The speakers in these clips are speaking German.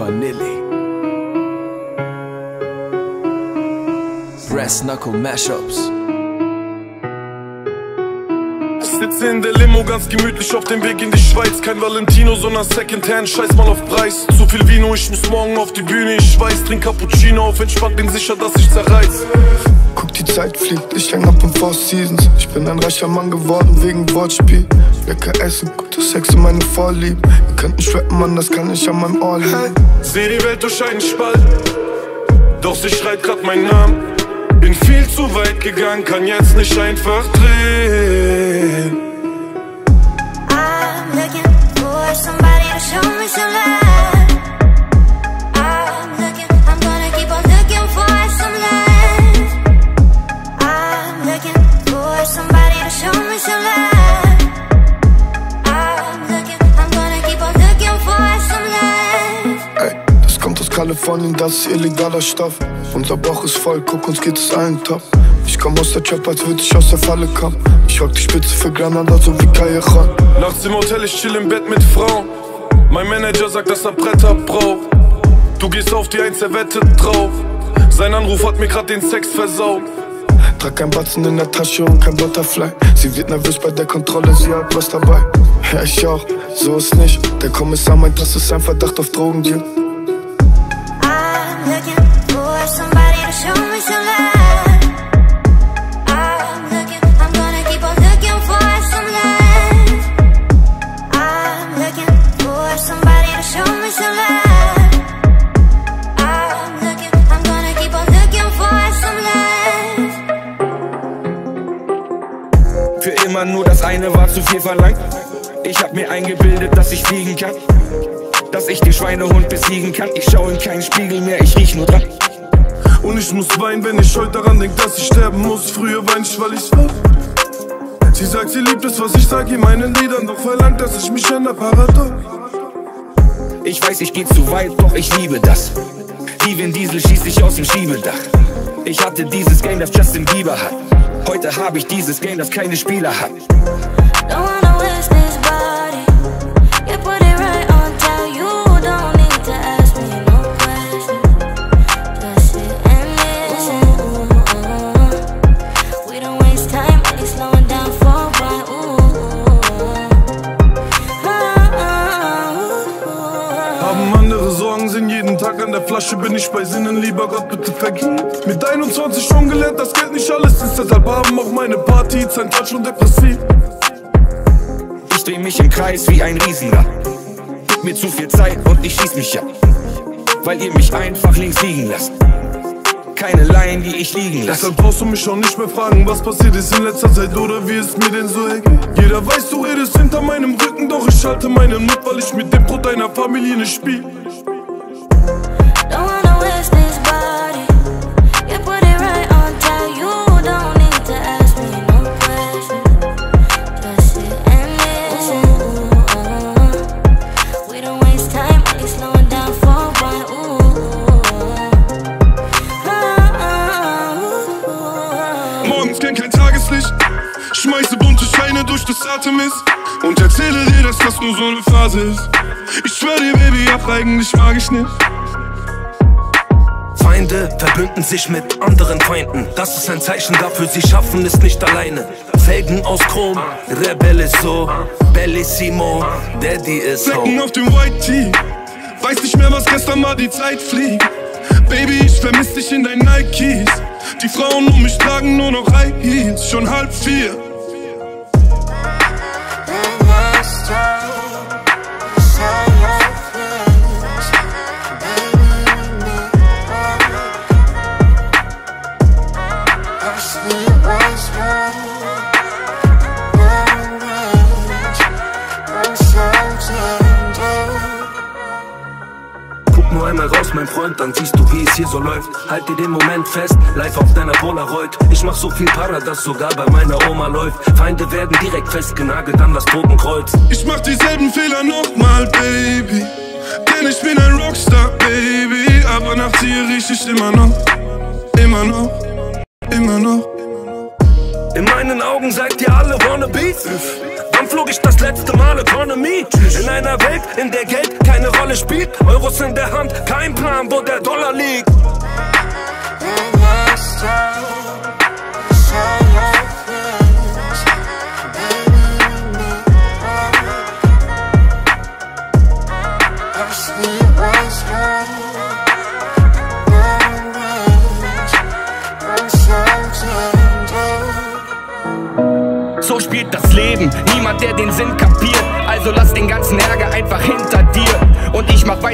Vanilli. Brass Knuckle Mashups. Sitze in der Limo ganz gemütlich auf dem Weg in die Schweiz. Kein Valentino, sondern Secondhand, scheiß mal auf Preis. Zu viel Vino, ich muss morgen auf die Bühne. Ich weiß, trink Cappuccino auf entspannt, bin sicher, dass ich zerreiß. Guck, die Zeit fliegt, ich häng ab im Four Seasons. Ich bin ein reicher Mann geworden wegen Wortspiel. Lecker Essen, gute Sex und meine Vorlieben. Ihr könnt nicht rappen, Mann, das kann ich an meinem Ohr liegen. Seh die Welt durch einen Spalt, doch sie schreit grad meinen Namen. Bin viel zu weit gegangen, kann jetzt nicht einfach drehen. I'm looking for somebody to show me some love. Kalifornien, das ist illegaler Stoff. Unser Bauch ist voll, guck, uns geht es allen top. Ich komm aus der Trap, als würd ich aus der Falle kommen. Ich rock die Spitze für Granada, so wie Callejon. Nachts im Hotel, ich chill im Bett mit Frauen. Mein Manager sagt, dass er Bretter braucht. Du gehst auf die Eins, er wettet drauf. Sein Anruf hat mir grad den Sex versaut. Trag kein Batzen in der Tasche und kein Butterfly. Sie wird nervös bei der Kontrolle, sie hat was dabei. Ja, ich auch, so ist nicht. Der Kommissar meint, dass es ein Verdacht auf Drogen gibt. Sterben muss. Früher wein ich, weil ich's war. Sie sagt, sie liebt es, was ich sag in meinen Liedern, doch verlangt, dass ich mich ändere, Paradox. Ich weiß, ich geh zu weit, doch ich liebe das. Wie Vin Diesel schießt ich aus dem Schiebedach. Ich hatte dieses Game, das Justin Bieber hat. Heute habe ich dieses Game, das keine Spieler hat. Sind jeden Tag an der Flasche, bin ich bei Sinnen, lieber Gott, bitte vergib. Mit 21 schon gelernt, dass Geld nicht alles ist, deshalb haben auch meine Partys ein Touch und depressiv. Ich dreh mich im Kreis wie ein Riesenrad. Gib mir zu viel Zeit und ich schieß mich ab. Weil ihr mich einfach links liegen lasst. Keine Laien, die ich liegen lasse. Deshalb brauchst du mich auch nicht mehr fragen, was passiert ist in letzter Zeit oder wie es mir denn so ergeht. Jeder weiß, du redest hinter meinem Rücken, doch ich halte meinen Mund, weil ich mit dem Brot deiner Familie nicht spiel. Eigentlich mag ich nicht. Feinde verbünden sich mit anderen Feinden. Das ist ein Zeichen dafür, sie schaffen es nicht alleine. Felgen aus Chrom, Rebelle so, Bellissimo, Daddy ist Flecken home. auf dem White Tee. Weiß nicht mehr, was gestern war, die Zeit fliegt. Baby, ich vermiss dich in deinen Nikes. Die Frauen um mich tragen nur noch High Heels. Schon halb vier. Mein Freund, dann siehst du, wie es hier so läuft. Halt dir den Moment fest, live auf deiner Polaroid. Ich mach so viel Para, dass sogar bei meiner Oma läuft. Feinde werden direkt festgenagelt an das Totenkreuz. Ich mach dieselben Fehler nochmal, Baby. Denn ich bin ein Rockstar, Baby. Aber nach dir riech ich immer noch. Immer noch. Immer noch. In meinen Augen seid ihr alle wannabes. Flog ich das letzte Mal Economy. In einer Welt, in der Geld keine Rolle spielt. Euros in der Hand, kein Plan, wo der Dollar liegt.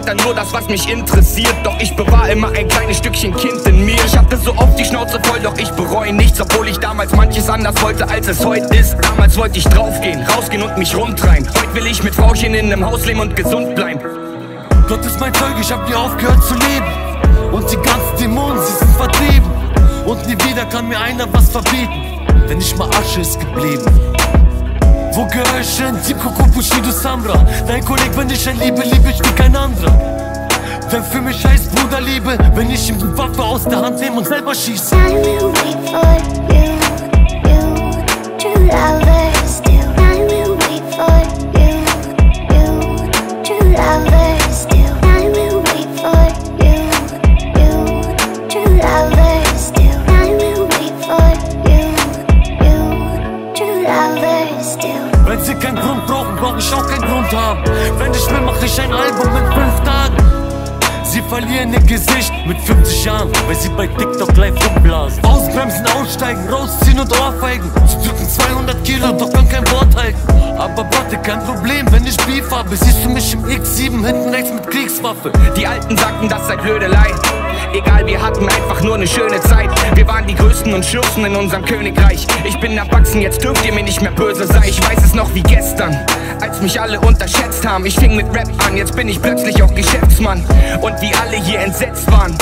Weiter nur das, was mich interessiert. Doch ich bewahre immer ein kleines Stückchen Kind in mir. Ich hatte so oft die Schnauze voll, doch ich bereue nichts. Obwohl ich damals manches anders wollte, als es heute ist. Damals wollte ich draufgehen, rausgehen und mich rumtreiben. Heute will ich mit Frauchen in einem Haus leben und gesund bleiben. Gott ist mein Zeug, ich hab nie aufgehört zu leben. Und die ganzen Dämonen, sie sind vertrieben. Und nie wieder kann mir einer was verbieten, wenn nicht mal Asche ist geblieben. Wo gehör ich hin? Tiko Bushido Samra. Dein Kolleg, wenn ich ein liebe, liebe ich wie kein anderer. Denn für mich heißt Bruderliebe, wenn ich ihm die Waffe aus der Hand nehme und selber schieße. I will wait for you, you, true lovers Kriegswaffe. Die Alten sagten, das sei Blödelei. Egal, wir hatten einfach nur eine schöne Zeit. Wir waren die Größten und Schürzen in unserem Königreich. Ich bin erwachsen, jetzt dürft ihr mir nicht mehr böse sein. Ich weiß es noch wie gestern, als mich alle unterschätzt haben. Ich fing mit Rap an, jetzt bin ich plötzlich auch Geschäftsmann. Und wie alle hier entsetzt waren,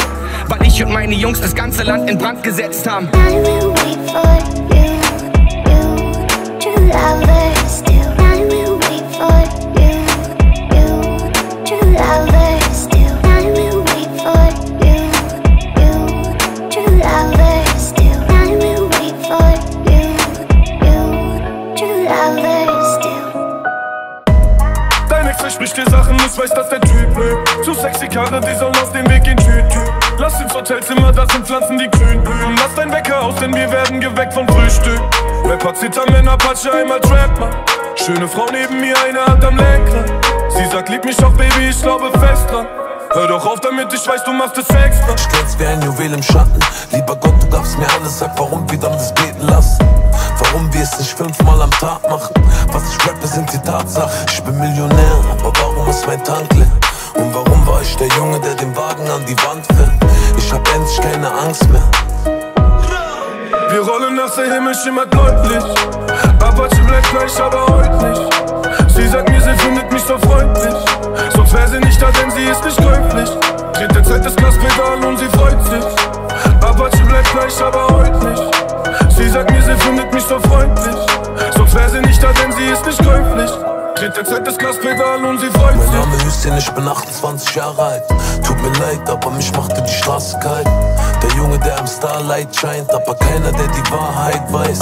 weil ich und meine Jungs das ganze Land in Brand gesetzt haben. I will wait for you, you, true lovers still. I will wait for you, ich weiß, dass der Typ lügt. Zu sexy Karre, die sollen auf den Weg in Tüt, Tüt. Lass ins Hotelzimmer, das sind Pflanzen, die grün blühen. Lass dein Wecker aus, denn wir werden geweckt vom Frühstück. Rapper zittern, wenn Apache einmal Trap macht. Schöne Frau neben mir, eine Hand am Lenkrad. Sie sagt, lieb mich auch, Baby, ich glaube fest dran. Hör doch auf damit, ich weiß, du machst es extra. Ich wie ein Juwel im Schatten. Lieber Gott, du darfst mir alles, sag warum wir dann das beten lassen. Warum wir es nicht fünfmal am Tag machen. Was ich rappe, sind die Tatsachen. Ich bin Millionär, aber warum ist mein Tank leer? Und warum war ich der Junge, der den Wagen an die Wand fährt? Ich hab endlich keine Angst mehr. Wir rollen nass, der Himmel schimmert deutlich. Apache bleibt gleich, aber heute nicht. Sie sagt mir, sie findet mich so freundlich. Sonst wär sie nicht da, denn sie ist nicht käuflich. Dreht der Zeit das Gaspedal und sie freut sich. Apache bleibt gleich, aber heute nicht. Sie sagt mir, sie findet mich so freundlich. Sonst wär sie nicht da, denn sie ist nicht käuflich. Dreht der Zeit das Gaspedal und sie freut Mein sich. Name Hüssein, ich bin 28 Jahre alt. Tut mir leid, aber mich machte die Straße kalt. Der Junge, der im Starlight scheint, aber keiner, der die Wahrheit weiß.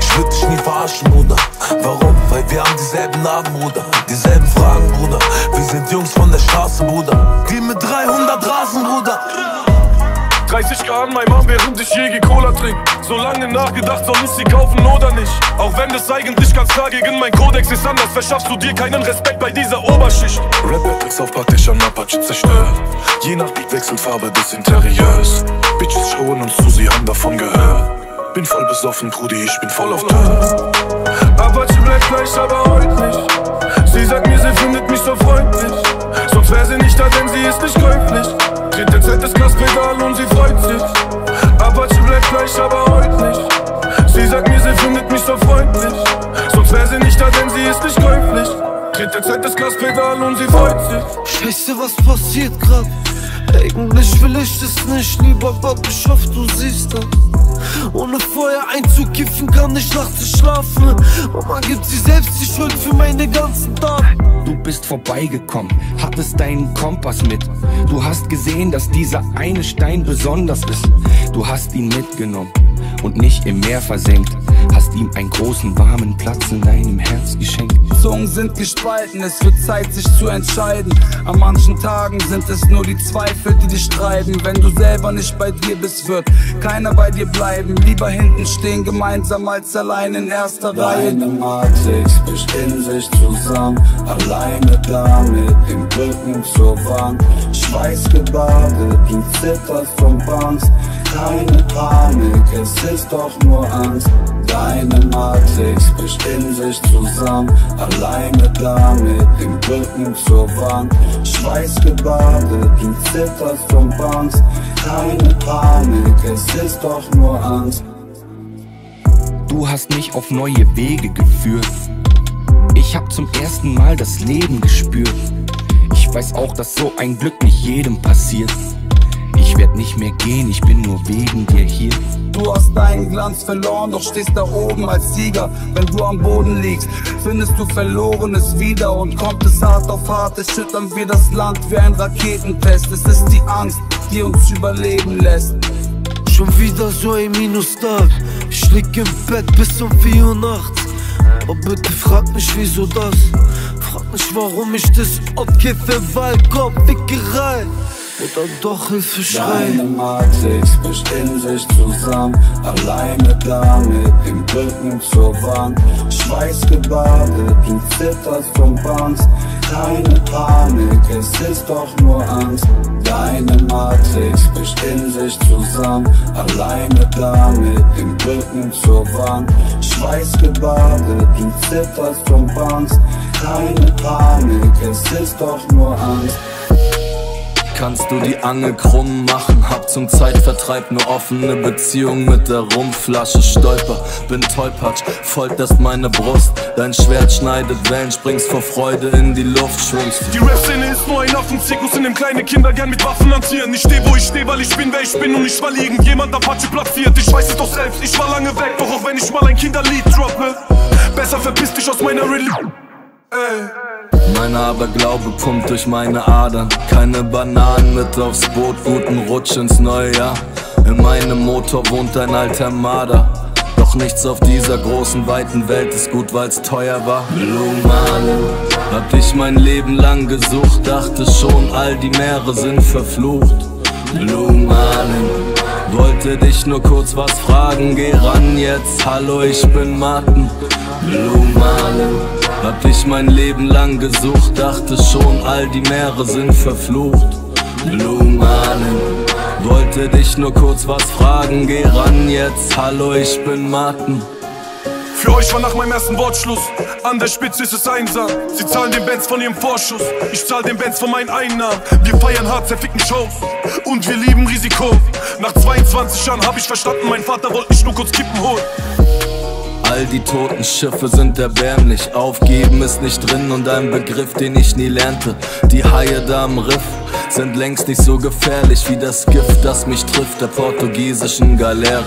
Ich würd dich nie verarschen, Bruder. Warum? Weil wir haben dieselben Namen, Bruder. Dieselben Fragen, Bruder. Wir sind Jungs von der Straße, Bruder. Die mit 300 Rasen, Bruder. 30 Grad, mein Mann, während ich Jäger Cola trink. So lange nachgedacht, soll ich sie kaufen oder nicht? Auch wenn es eigentlich ganz klar gegen mein Kodex ist anders, verschaffst du dir keinen Respekt bei dieser Oberschicht. Rap-Battles auf praktisch am Apache zerstört. Je nach Beat wechselt Farbe des Interieurs. Bitches schauen uns zu, sie haben davon gehört. Bin voll besoffen, Brudi, ich bin voll auf Tour. Gleich, aber heute nicht. Sie sagt mir, sie findet mich so freundlich. Sonst wär sie nicht da, denn sie ist nicht käuflich. Dreht der Zeit das Gaspedal und sie freut sich. Apache bleibt gleich, aber heute nicht. Sie sagt mir, sie findet mich so freundlich. Sonst wär sie nicht da, denn sie ist nicht käuflich. Dreht der Zeit das Gaspedal und sie freut sich. Scheiße, was passiert grad? Eigentlich will ich das nicht, lieber Gott, ich hoffe, du siehst das. Ohne Feuer einzukiffen kann ich nachts nicht schlafen. Mama gibt sie selbst die Schuld für meine ganzen Taten. Du bist vorbeigekommen, hattest deinen Kompass mit. Du hast gesehen, dass dieser eine Stein besonders ist. Du hast ihn mitgenommen und nicht im Meer versenkt. Hast ihm einen großen, warmen Platz in deinem Herz geschenkt. Zungen sind gespalten, es wird Zeit, sich zu entscheiden. An manchen Tagen sind es nur die Zweifel, die dich treiben. Wenn du selber nicht bei dir bist, wird keiner bei dir bleiben. Lieber hinten stehen, gemeinsam als allein in erster Reihe. Deine Matrix bricht in sich zusammen, alleine da mit dem Rücken zur Wand. Schweißgebadet, du zitterst vom Angst. Keine Panik, es ist doch nur Angst. Deine Matrix bricht in sich zusammen, alleine da mit dem Rücken zur Wand. Schweißgebadet, du zitterst vom Angst. Keine Panik, es ist doch nur Angst. Du hast mich auf neue Wege geführt. Ich hab zum ersten Mal das Leben gespürt. Ich weiß auch, dass so ein Glück nicht jedem passiert. Ich werd nicht mehr gehen, ich bin nur wegen dir hier. Du hast deinen Glanz verloren, doch stehst da oben als Sieger. Wenn du am Boden liegst, findest du Verlorenes wieder. Und kommt es hart auf hart, es schüttern wir das Land wie ein Raketentest. Es ist die Angst, die uns überleben lässt. Schon wieder so ein Minustag. Ich lieg im Bett bis um 4 Uhr nachts. Oh, bitte frag mich, wieso das? Frag mich, warum ich das abkiffe, weil Kopfwickerei oder doch Hilfe schrei. Deine Matrix bricht in sich zusammen, alleine da mit dem Rücken zur Wand. Schweißgebadet, du zitterst vom Angst. Keine Panik, es ist doch nur Angst. Deine Matrix bricht in sich zusammen, alleine da mit dem Rücken zur Wand. Schweißgebadet, du zitterst vom Angst. Keine Panik, es ist doch nur Angst. Kannst du die Angel krumm machen? Hab zum Zeitvertreib nur offene Beziehung mit der Rumflasche. Stolper, bin tollpatsch, folterst meine Brust. Dein Schwert schneidet Wellen, springst vor Freude in die Luft, schwingst. Die Rap-Szene ist nur ein Affenzirkus, in dem kleine Kinder gern mit Waffen hantieren. Ich steh, wo ich steh, weil ich bin, wer ich bin und nicht weil irgendjemand Apache platziert. Ich weiß es doch selbst, ich war lange weg, doch auch wenn ich mal ein Kinderlied droppe, besser verpiss dich aus meiner Religion. Ey. Mein Aberglaube pumpt durch meine Adern. Keine Bananen mit aufs Boot, guten Rutsch ins neue Jahr. In meinem Motor wohnt ein alter Marder. Doch nichts auf dieser großen, weiten Welt ist gut, weil's teuer war. Marlin, hab dich mein Leben lang gesucht, dachte schon, all die Meere sind verflucht. Marlin, wollte dich nur kurz was fragen, geh ran jetzt, hallo, ich bin Martin. Marlin, hab dich mein Leben lang gesucht, dachte schon, all die Meere sind verflucht. Blue Marlin, wollte dich nur kurz was fragen, geh ran jetzt, hallo, ich bin Martin. Für euch war nach meinem ersten Wortschluss. An der Spitze ist es einsam. Sie zahlen den Bands von ihrem Vorschuss. Ich zahl den Bands von meinen Einnahmen. Wir feiern hart, zerficken Shows. Und wir lieben Risiko. Nach 22 Jahren hab ich verstanden Mein Vater wollte mich nur kurz kippen holen All die toten Schiffe sind erbärmlich. Aufgeben ist nicht drin und ein Begriff, den ich nie lernte. Die Haie da am Riff sind längst nicht so gefährlich wie das Gift, das mich trifft, der portugiesischen Galeere.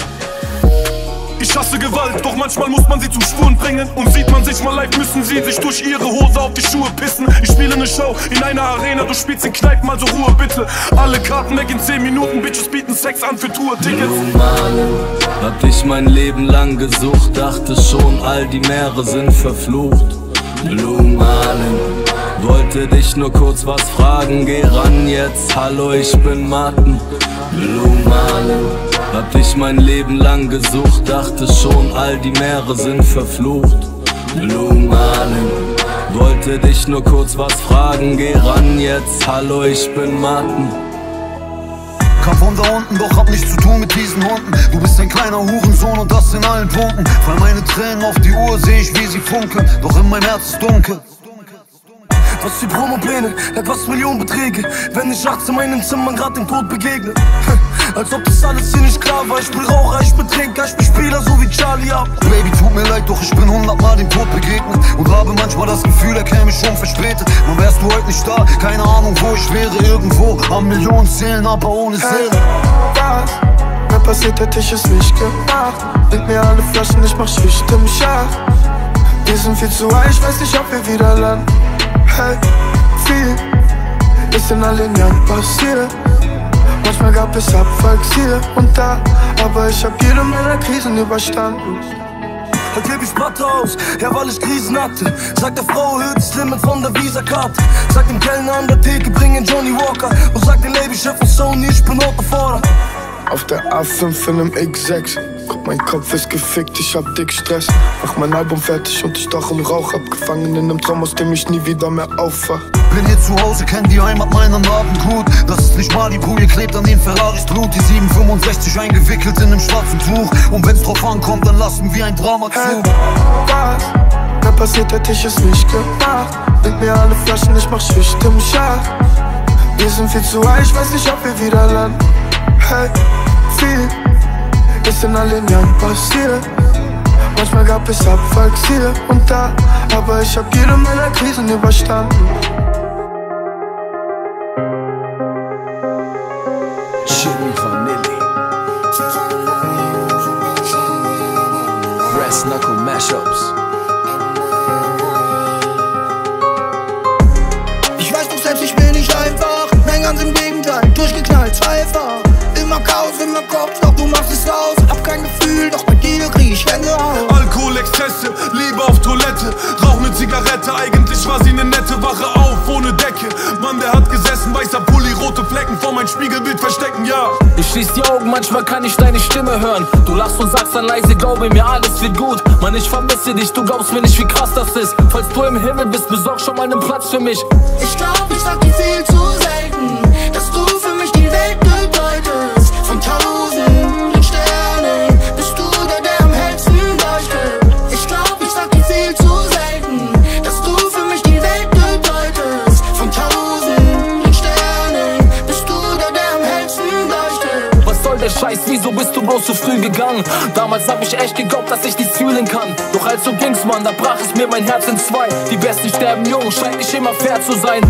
Ich hasse Gewalt, doch manchmal muss man sie zum Schwuren bringen. Und sieht man sich mal live, müssen sie sich durch ihre Hose auf die Schuhe pissen. Ich spiele ne Show in einer Arena, du spielst in Kneipen, also Ruhe bitte. Alle Karten weg in 10 Minuten, Bitches bieten Sex an für Tour-Tickets. Hab dich mein Leben lang gesucht, dachte schon, all die Meere sind verflucht. Blue Marlin, wollte dich nur kurz was fragen, geh ran jetzt, hallo, ich bin Martin. Blue Marlin, hab dich mein Leben lang gesucht, dachte schon, all die Meere sind verflucht. Blue Marlin, wollte dich nur kurz was fragen, geh ran jetzt, hallo, ich bin Martin. Kam von da unten, doch hab nichts zu tun mit diesen Hunden. Du bist ein kleiner Hurensohn und das in allen Punkten. Fall meine Tränen auf die Uhr, seh ich, wie sie funkeln. Doch in mein Herz ist dunkel. Was für Promopläne, kostet Millionenbeträge. Wenn ich nachts in meinem Zimmer grad dem Tod begegne. Als ob das alles hier nicht klar war. Ich bin Raucher, ich bin Trinker, ich bin Spieler, so wie Charlie ab. Baby, tut mir leid, doch ich bin hundertmal dem Tod begegnet. Und habe manchmal das Gefühl, er käme schon verspätet. Man wärst du heute nicht da, keine Ahnung, wo ich wäre. Irgendwo am Millionen zählen, aber ohne Seele. Was mir passiert, hätte ich es nicht gemacht. Bringt mir alle Flaschen, ich mach Schicht im Schacht. Wir sind viel zu high, ich weiß nicht, ob wir wieder landen. Hey, viel ist in allen Jahren passiert. Manchmal gab es Abwachs hier und da, aber ich hab jede meiner Krisen überstanden. halt geb ich Platte aus, ja weil ich Krisen hatte. Sag der Frau, hört das Limit von der Visa-Karte. Sag dem Kellner an der Theke, bringen Johnny Walker. Und sag den Labelchef von Sony, ich bin Autofahrer. Auf der A5 in einem X6. Mein Kopf ist gefickt, ich hab dick Stress. Mach mein Album fertig und ich doch im Rauch. Abgefangen in einem Traum, aus dem ich nie wieder mehr aufwach. Bin hier zu Hause, kenn die Heimat meiner Narben gut. Das ist nicht Malibu, ihr klebt an den Ferraris Blut. Die 765 eingewickelt in einem schwarzen Tuch. Und wenn's drauf ankommt, dann lassen wir ein Drama zu. Hey, was? Da passiert, hätte ich es nicht gemacht. Bringt mir alle Flaschen, ich mach Schicht im Schacht. Wir sind viel zu high, ich weiß nicht, ob wir wieder landen. Hey, viel ist in all den Jahren passiert. Manchmal gab es Abfucks hier und da, aber ich hab jede meiner Krisen überstanden. Chili Vanilli. Brass Knuckle Mashups. Ich weiß doch selbst, ich bin nicht einfach. Nein, ganz im Gegenteil, durchgeknallt, zweifach. Immer Chaos in meinem Kopf, doch du machst es raus. Exzesse, Liebe auf Toilette Rauch ne Zigarette, eigentlich war sie ne nette Wache auf, ohne Decke Mann, der hat gesessen, weißer Pulli, rote Flecken Vor mein Spiegelbild verstecken, ja Ich schließ die Augen, manchmal kann ich deine Stimme hören. Du lachst und sagst dann leise, glaube mir, alles wird gut. Mann, ich vermisse dich, du glaubst mir nicht, wie krass das ist. Falls du im Himmel bist, besorg schon mal einen Platz für mich. Ich glaub, ich sag dir viel zu so früh gegangen? Damals hab ich echt geglaubt, dass ich nichts fühlen kann. Doch als du gingst, Mann, da brach es mir mein Herz in zwei. Die Besten sterben jung, scheint nicht immer fair zu sein.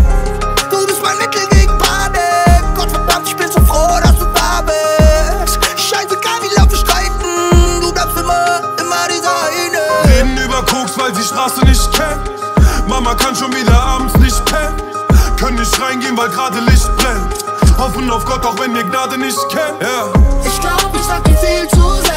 Du bist mein Mittel gegen Panik. Gott verdammt, ich bin so froh, dass du da bist. Scheißegal, wie laut wir streiten. Du bleibst immer, immer dieser eine. Reden über Koks, weil sie Straße nicht kennt Mama kann schon wieder abends nicht pennen Können nicht reingehen, weil gerade Licht brennt Hoffen auf Gott, auch wenn mir Gnade nicht kennt. Yeah. Ich glaub, ich sag dir viel zu sehr.